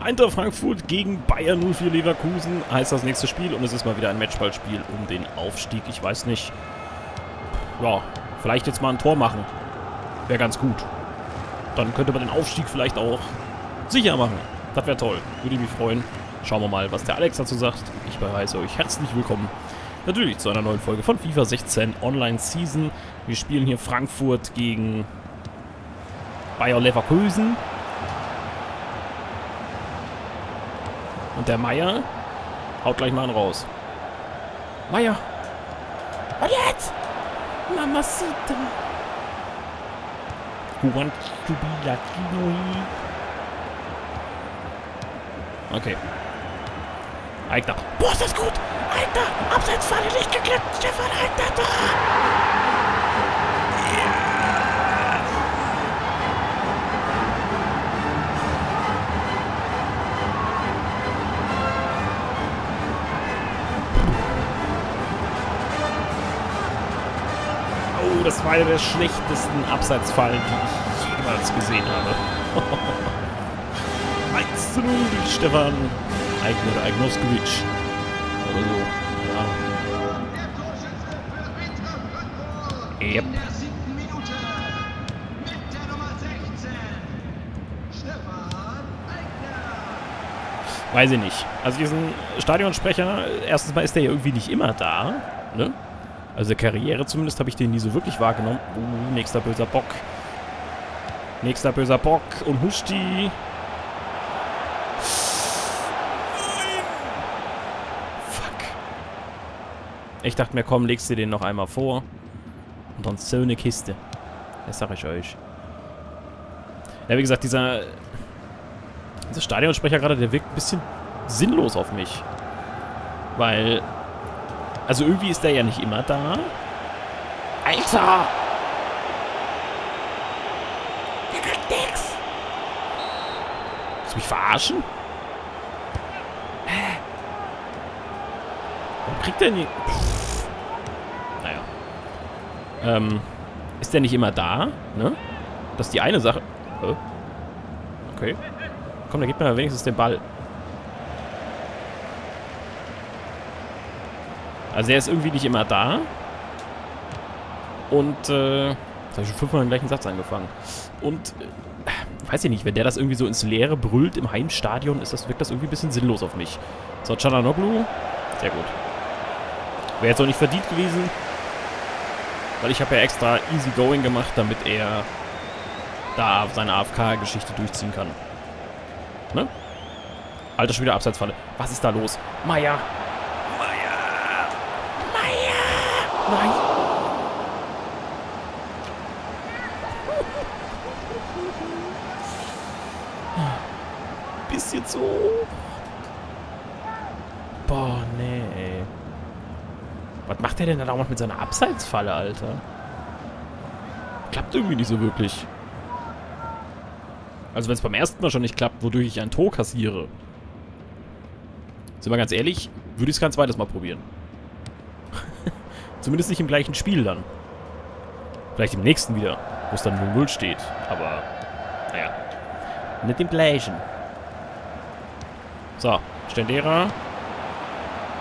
Eintracht Frankfurt gegen Bayern 04 Leverkusen heißt das nächste Spiel und es ist mal wieder ein Matchballspiel um den Aufstieg. Ich weiß nicht. Ja, vielleicht jetzt mal ein Tor machen. Wäre ganz gut. Dann könnte man den Aufstieg vielleicht auch sicher machen. Das wäre toll. Würde mich freuen. Schauen wir mal, was der Alex dazu sagt. Ich beweise euch herzlich willkommen natürlich zu einer neuen Folge von FIFA 16 Online Season. Wir spielen hier Frankfurt gegen Bayer Leverkusen. Und der Meier haut gleich mal einen raus. Meier! Und jetzt! Mamacita! Who wants to be Latino? Okay. Eigner. Boah, ist das gut! Alter! Abseitsfalle nicht geklappt! Stefan Eigner da! Das war einer der schlechtesten Abseitsfallen, die ich jemals gesehen habe. 1 zu 0 durch Stefan Eigner Eignoskowitsch. Oder so. Ja. Yep. In der siebten Minute mit der Nummer 16 Stefan Eigner. Weiß ich nicht. Also diesen Stadionsprecher, erstens mal ist der ja irgendwie nicht immer da. Ne? Also Karriere zumindest habe ich den nie so wirklich wahrgenommen. Uh, nächster böser Bock. Nächster böser Bock und Huschti. Fuck. Ich dachte mir, komm, legst du den noch einmal vor. Und dann so eine Kiste. Das sag ich euch. Ja, wie gesagt, dieser, dieser Stadionsprecher gerade, der wirkt ein bisschen sinnlos auf mich. Weil, also irgendwie ist der ja nicht immer da. Alter! Der kann nix! Willst du mich verarschen? Hä? Warum kriegt der nicht... Pff. Naja. Ähm, ist der nicht immer da, ne? Das ist die eine Sache. Okay. Komm, dann gib mir wenigstens den Ball. Also er ist irgendwie nicht immer da. Und, äh, jetzt habe ich schon fünfmal den gleichen Satz angefangen. Und, äh, weiß ich nicht, wenn der das irgendwie so ins Leere brüllt im Heimstadion, ist das, wirkt das irgendwie ein bisschen sinnlos auf mich. So, Chananoglu. Sehr gut. Wäre jetzt auch nicht verdient gewesen. Weil ich habe ja extra easy going gemacht, damit er da seine AFK-Geschichte durchziehen kann. Ne? Alter, schon wieder Abseitsfalle. Was ist da los? Meier! Meier! Meier! Nein! Bisschen zu hoch. Boah, nee, ey. Was macht der denn da dauernd mit seiner Abseitsfalle, Alter? Klappt irgendwie nicht so wirklich. Also wenn es beim ersten Mal schon nicht klappt, wodurch ich ein Tor kassiere. Sind wir ganz ehrlich, würde ich es kein zweites Mal probieren. Zumindest nicht im gleichen Spiel dann. Vielleicht im nächsten wieder, wo es dann 0-0 steht. Aber, naja. Nicht im gleichen. So, Stendera.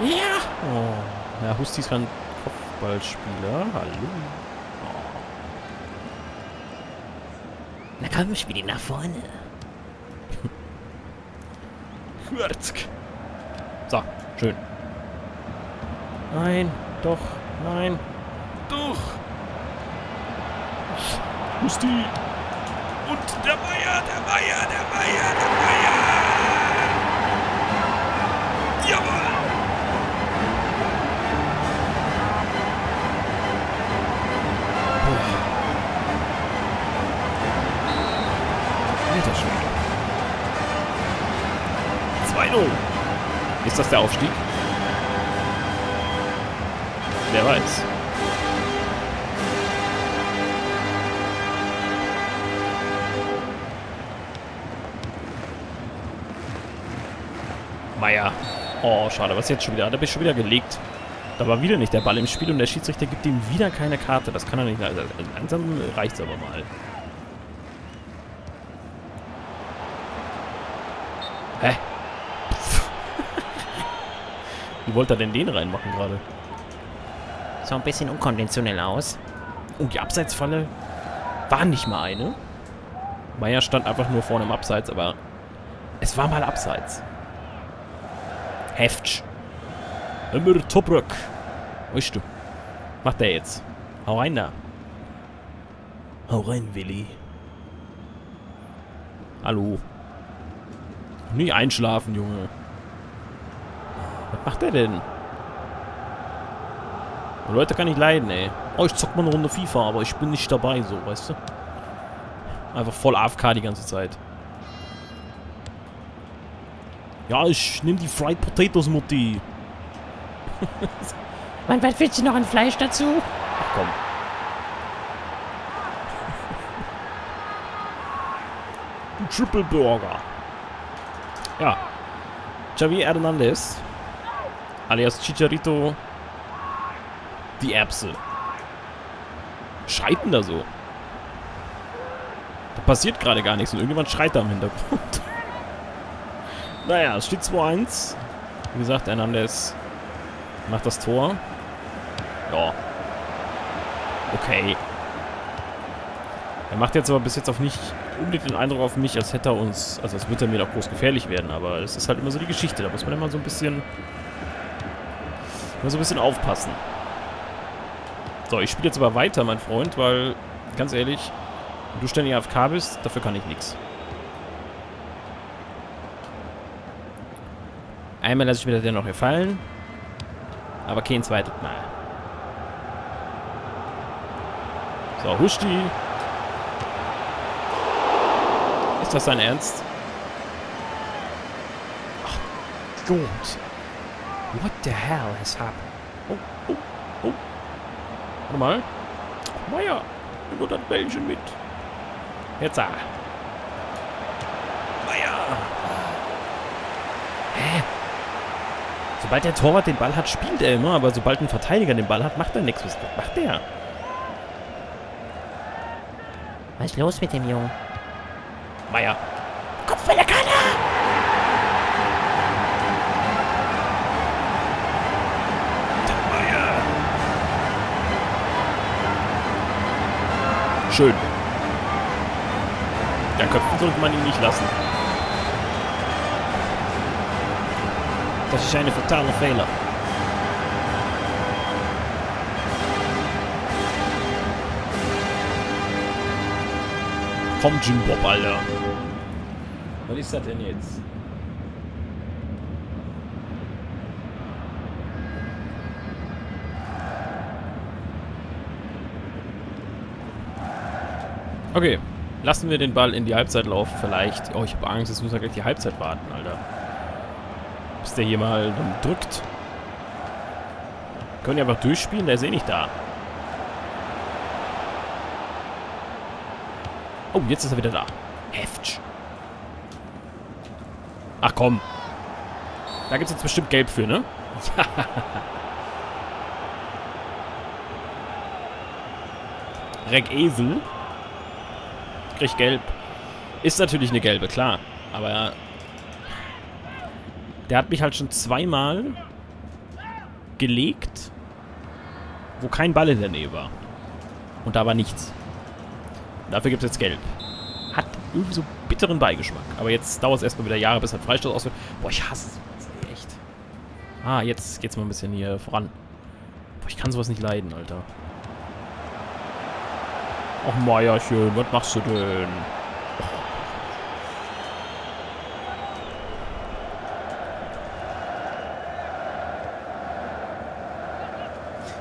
Ja! Oh. Ja, Husti ist kein Kopfballspieler. Hallo. Na komm, spiel ihn nach vorne. So, schön. Nein, doch, nein, doch. Musti. Und der Meier, der Meier, der Meier, der Meier. Jawohl. Alter Schwede. 2-0. Ist das der Aufstieg? Wer weiß. Meier. Oh, schade. Was jetzt schon wieder? Da bin ich schon wieder gelegt. Da war wieder nicht der Ball im Spiel und der Schiedsrichter gibt ihm wieder keine Karte. Das kann er nicht. Also, langsam reicht's aber mal. Hä? Wie wollte er denn den reinmachen gerade? So ein bisschen unkonventionell aus. Oh, die Abseitsfalle war nicht mal eine. Meier stand einfach nur vorne im Abseits, aber es war mal Abseits. Heftsch. Ömer Tobrück. Weißt du? Macht der jetzt. Hau rein da. Hau rein, Willi. Hallo. Nie einschlafen, Junge. Was macht der denn? Die Leute kann ich leiden, ey. Oh, ich zock mal eine Runde FIFA, aber ich bin nicht dabei, so, weißt du? Einfach voll AFK die ganze Zeit. Ja, ich nehme die Fried Potatoes, Mutti. Wann was willst du noch ein Fleisch dazu? Ach komm. Ein Triple Burger. Ja. Javier Hernandez. Alias Chicharito. Die Erbse. Schreit denn da so? Da passiert gerade gar nichts und irgendjemand schreit da im Hintergrund. naja, es steht 2-1. Wie gesagt, Hernandez macht das Tor. Ja. Okay. Er macht jetzt aber bis jetzt auch nicht unbedingt den Eindruck auf mich, als hätte er uns, also als würde er mir doch groß gefährlich werden, aber es ist halt immer so die Geschichte, da muss man immer so ein bisschen, immer so ein bisschen aufpassen. So, ich spiele jetzt aber weiter, mein Freund, weil, ganz ehrlich, wenn du ständig AFK bist, dafür kann ich nichts. Einmal lasse ich mir das noch gefallen, aber kein zweites Mal. So, Huschti. Ist das dein Ernst? Ach, Gott. What the hell has happened? Oh, oh, oh. Warte mal. Meier, nimm nur das Bällchen mit. Jetzt ah. Meier. Hä? Sobald der Torwart den Ball hat, spielt er immer, aber sobald ein Verteidiger den Ball hat, macht er nichts. Was macht der? Was ist los mit dem Jungen? Meier. Kopf bei der Kanne! Ja, köpfen sollte man ihn nicht lassen. Das ist eine fatale Fehler. Komm, Jim Bob, Alter. Was ist das denn jetzt? Okay, lassen wir den Ball in die Halbzeit laufen. Vielleicht. Oh, ich habe Angst, jetzt müssen wir gleich die Halbzeit warten, Alter. Bis der hier mal drückt. Können die einfach durchspielen? Der ist eh nicht da. Oh, jetzt ist er wieder da. Heftsch. Ach komm. Da gibt es jetzt bestimmt Gelb für, ne? Ja. Reck Esel. Krieg gelb. Ist natürlich eine gelbe, klar. Aber der hat mich halt schon zweimal gelegt, wo kein Ball in der Nähe war. Und da war nichts. Dafür gibt es jetzt gelb. Hat irgendwie so bitteren Beigeschmack. Aber jetzt dauert es erstmal wieder Jahre, bis ein Freistoß ausfällt. Boah, ich hasse es. Echt. Ah, jetzt geht's mal ein bisschen hier voran. Boah, ich kann sowas nicht leiden, Alter. Ach, Meierchen, was machst du denn?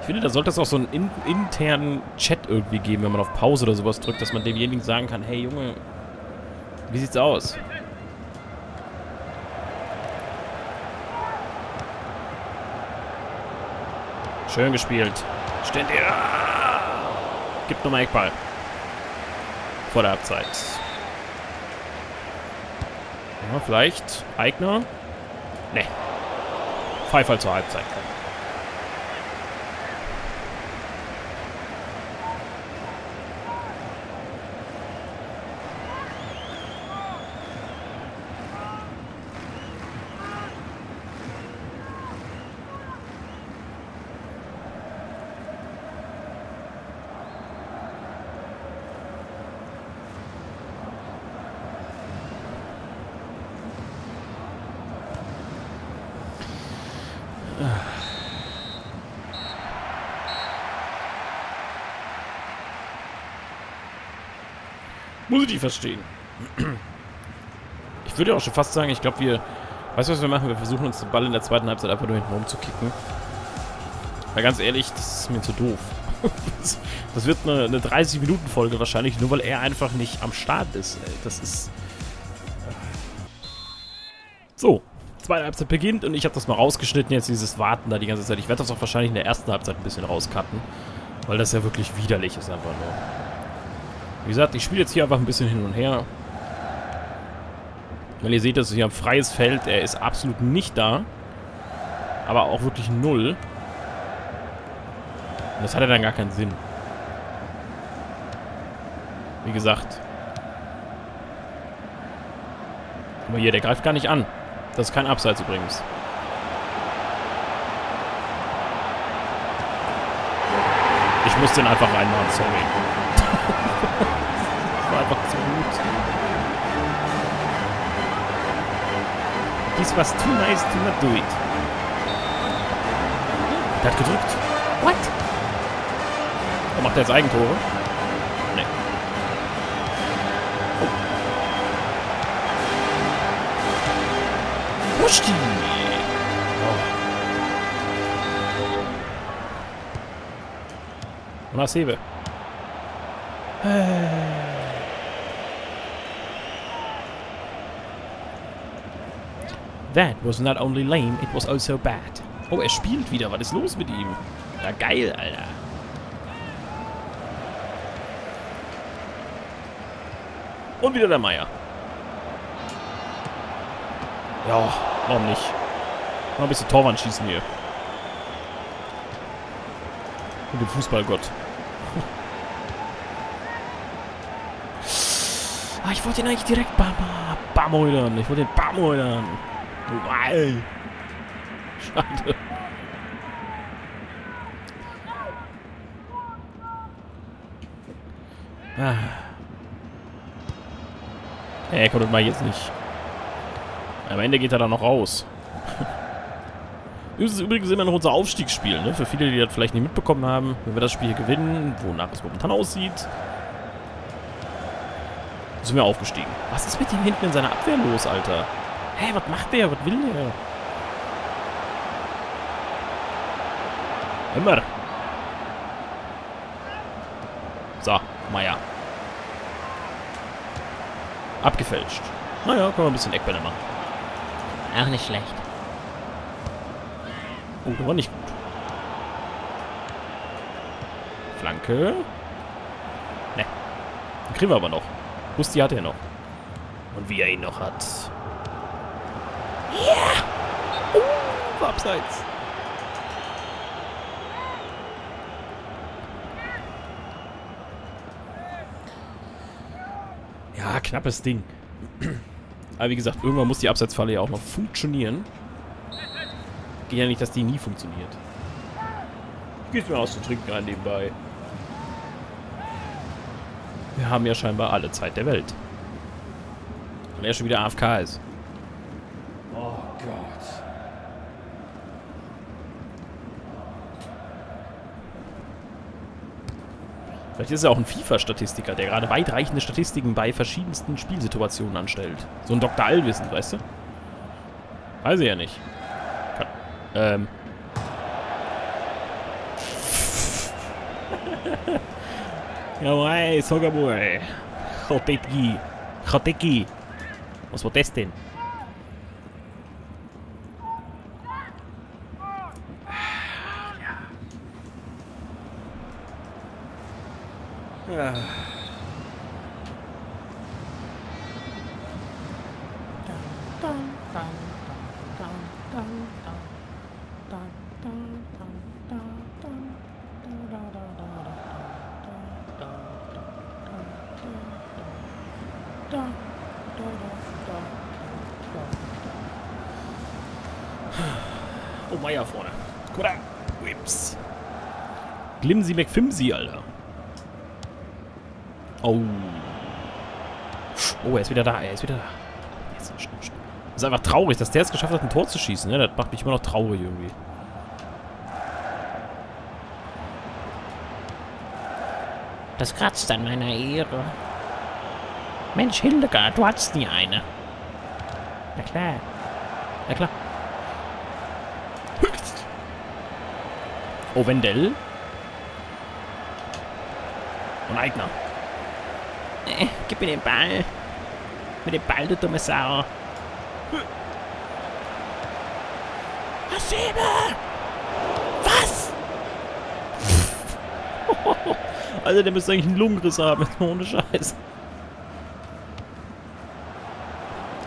Ich finde, da sollte es auch so einen in internen Chat irgendwie geben, wenn man auf Pause oder sowas drückt, dass man demjenigen sagen kann, hey Junge, wie sieht's aus? Schön gespielt. Ständig. Gibt nochmal Eckball. Vor der Halbzeit. Ja, vielleicht. Eigner? Ne. Pfeifall zur Halbzeit. Nicht verstehen. Ich würde auch schon fast sagen, ich glaube, wir... Weißt du, was wir machen? Wir versuchen uns den Ball in der zweiten Halbzeit einfach nur hinten rumzukicken. Weil ganz ehrlich, das ist mir zu doof. Das, wird eine, eine 30-Minuten-Folge wahrscheinlich, nur weil er einfach nicht am Start ist. Das ist... So, zweite Halbzeit beginnt und ich habe das mal rausgeschnitten, jetzt dieses Warten da die ganze Zeit. Ich werde das auch wahrscheinlich in der ersten Halbzeit ein bisschen rauscutten, weil das ja wirklich widerlich ist einfach nur. Wie gesagt, ich spiele jetzt hier einfach ein bisschen hin und her. Weil ihr seht, das ist hier ein freies Feld. Er ist absolut nicht da. Aber auch wirklich null. Und das hat ja dann gar keinen Sinn. Wie gesagt. Guck mal hier, der greift gar nicht an. Das ist kein Abseits übrigens. Ich muss den einfach reinmachen, sorry. This was too nice to not do it. Der hat gedrückt. What? Oh, macht er jetzt Eigentore? Nee. Oh. Pushki! Oh. Und Hebe. That was not only lame, it was also bad. Oh, er spielt wieder. Was ist los mit ihm? Ja, geil, Alter. Und wieder der Meier. Ja, warum nicht? Mal ein bisschen Torwand schießen hier. Und den Fußballgott. ah, ich wollte ihn eigentlich direkt bam, bam. Ich wollte den bam Wow. Schade. Ah. Ey, kommt mal jetzt nicht. Am Ende geht er dann noch raus. Das ist übrigens immer noch unser Aufstiegsspiel, ne? Für viele, die das vielleicht nicht mitbekommen haben. Wenn wir das Spiel hier gewinnen, wonach es momentan aussieht, sind wir aufgestiegen. Was ist mit ihm hinten in seiner Abwehr los, Alter? Hä, was macht der? Was will der? Immer. So, Meier. Abgefälscht. Naja, können wir ein bisschen Eckbälle machen. Auch nicht schlecht. Oh, war nicht gut. Flanke. Ne. Den kriegen wir aber noch. Gusti hat er noch. Und wie er ihn noch hat. Ja! Uh, abseits. Ja, knappes Ding. Aber wie gesagt, irgendwann muss die Abseitsfalle ja auch noch funktionieren. Geht ja nicht, dass die nie funktioniert. Gehst mir aus zu trinken rein nebenbei. Wir haben ja scheinbar alle Zeit der Welt. Und er schon wieder AFK ist. Oh Gott. Vielleicht ist er auch ein FIFA-Statistiker, der gerade weitreichende Statistiken bei verschiedensten Spielsituationen anstellt. So ein Dr. Allwissen, weißt du? Weiß ich ja nicht. Kann, ähm. ja, mei, sag mal. Choteki. Choteki. Was war das denn? Ja. Oh, Meier vorne. Guck mal da. Whips. Glimsi McFimsi, Alter. Oh. Oh, er ist wieder da. Er ist wieder da. Jetzt, schnell, schnell. Das ist einfach traurig, dass der es geschafft hat, ein Tor zu schießen. Ne? Das macht mich immer noch traurig irgendwie. Das kratzt an meiner Ehre. Mensch, Hildegard, du hattest nie eine. Na klar. Na klar. Oh, Wendell. Und Eigner. Äh, gib mir den Ball. Mit dem Ball, du dumme Sau. Hasebe! Was? Alter, der müsste eigentlich einen Lungenriss haben, ohne Scheiß.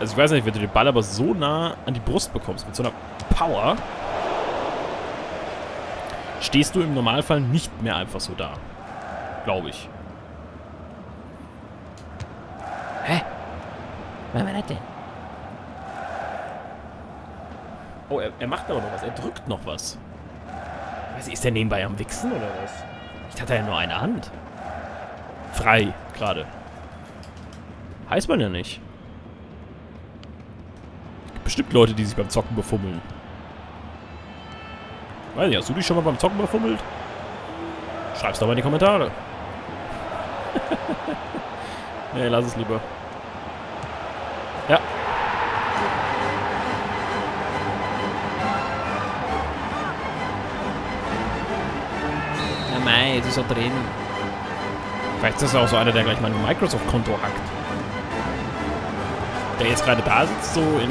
Also ich weiß nicht, wenn du den Ball aber so nah an die Brust bekommst, mit so einer Power, stehst du im Normalfall nicht mehr einfach so da. Glaube ich. Was war das denn? Oh, er, er macht aber noch was. Er drückt noch was. Ich, ist der nebenbei am Wichsen oder was? Ich hatte ja nur eine Hand. Frei, gerade. Heißt man ja nicht. Gibt bestimmt Leute, die sich beim Zocken befummeln. Weiß nicht, hast du dich schon mal beim Zocken befummelt? Schreib's doch mal in die Kommentare. nee, lass es lieber. Ja. Na mei, jetzt ist er drin. Vielleicht ist das auch so einer, der gleich mal ein Microsoft-Konto hackt. Der jetzt gerade da sitzt, so in,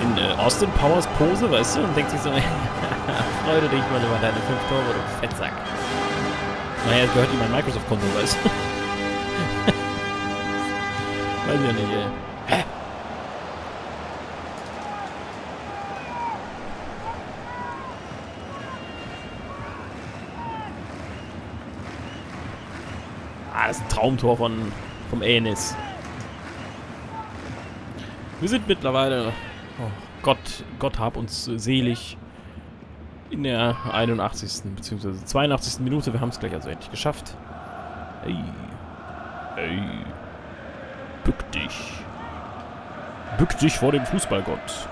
in äh, Austin Powers Pose, weißt du, und denkt sich so, Freude dich mal über deine fünf Tore, du Fettsack. Naja, es gehört ihm ein Microsoft-Konto, weißt du. Weiß ich nicht, ey. Hä? Ah, das ist ein Traumtor von, vom Enis. Wir sind mittlerweile, oh Gott, Gott hab uns selig, in der 81. bzw. 82. Minute. Wir haben es gleich also endlich geschafft. Ey. Ey. Bück dich. Bück dich vor dem Fußballgott.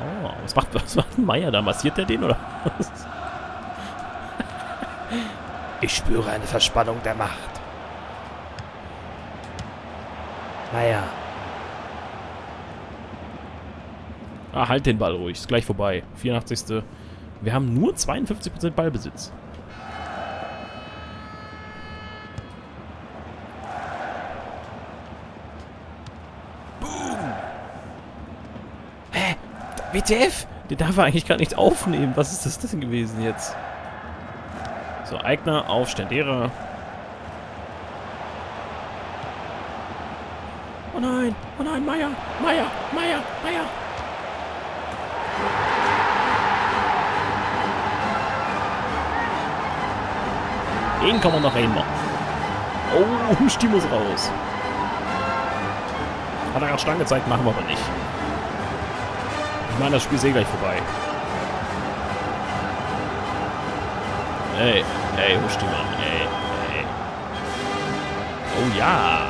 Oh, was macht, was macht Meier da? Massiert der den oder was? Ich spüre eine Verspannung der Macht. Naja, Ah, halt den Ball ruhig. Ist gleich vorbei. 84. Wir haben nur 52% Ballbesitz. Hä? WTF? Der darf eigentlich gar nichts aufnehmen. Was ist das denn gewesen jetzt? So, Eigner auf Stendera. Oh nein, oh nein, Meier, Meier, Meier, Meier. Den kann man noch reinmachen. Oh, Husti muss raus. Hat er gerade Stange gezeigt, machen wir aber nicht. Ich meine, das Spiel ist eh gleich vorbei. Ey, ey, Husti, Mann, ey, ey. Oh ja.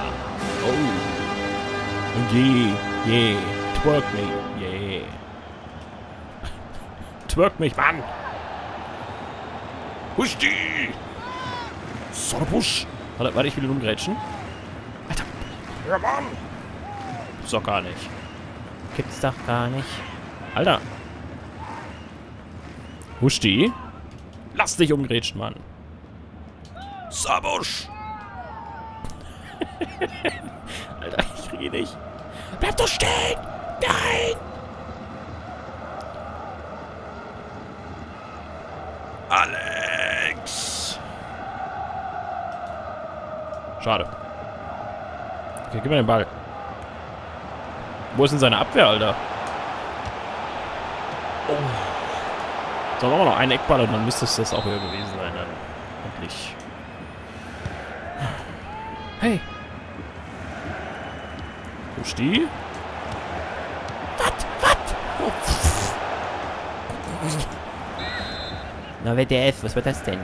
Oh. Und je, je. Twerk me, yeah. Twerk mich, Mann. Husti! Sorbusch! Warte, warte, ich will ihn umgrätschen. Alter! Ja, Mann! Gibt's doch gar nicht. gibt's doch gar nicht. Alter! Husti! Lass dich umgrätschen, Mann! Sabusch! Alter, ich kriege nicht. Bleib doch stehen! Nein! Alex! Schade. Okay, gib mir den Ball. Wo ist denn seine Abwehr, Alter? So, machen wir noch einen Eckball und dann müsste es das auch wieder gewesen sein. Dann. Endlich. Hey. Wo steht? Na, WTF, was war das denn?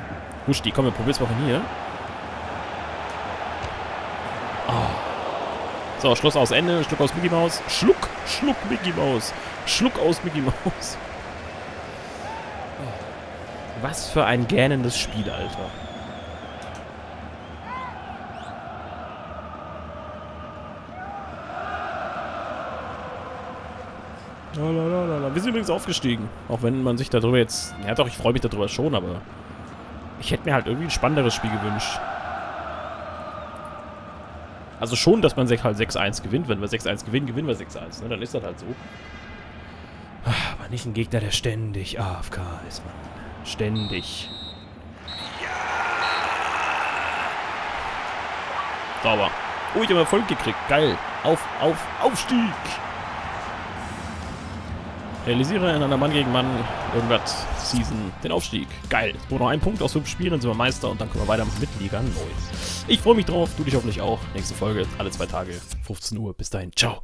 Husti, komm, wir probieren's mal von hier. Oh. So, Schluss aus Ende. Schluck aus Mickey Maus. Schluck, Schluck Mickey Maus. Schluck aus Mickey Maus. Was für ein gähnendes Spiel, Alter. Lalalala. Wir sind übrigens aufgestiegen. Auch wenn man sich darüber jetzt... Ja doch, ich freue mich darüber schon, aber... Ich hätte mir halt irgendwie ein spannenderes Spiel gewünscht. Also schon, dass man halt 6-1 gewinnt. Wenn wir 6-1 gewinnen, gewinnen wir 6-1. Ne? Dann ist das halt so. Ah, aber nicht ein Gegner, der ständig AFK ist, Mann. Ständig. Sauber. Oh, ich habe Erfolg gekriegt. Geil. Auf, auf, Aufstieg. Realisiere in einer Mann gegen Mann irgendwas Season den Aufstieg. Geil. Nur noch ein Punkt aus fünf Spielen, sind wir Meister und dann können wir weiter mit Liga 9. Ich freue mich drauf, du dich hoffentlich auch. Nächste Folge, alle zwei Tage, 15 Uhr. Bis dahin, ciao.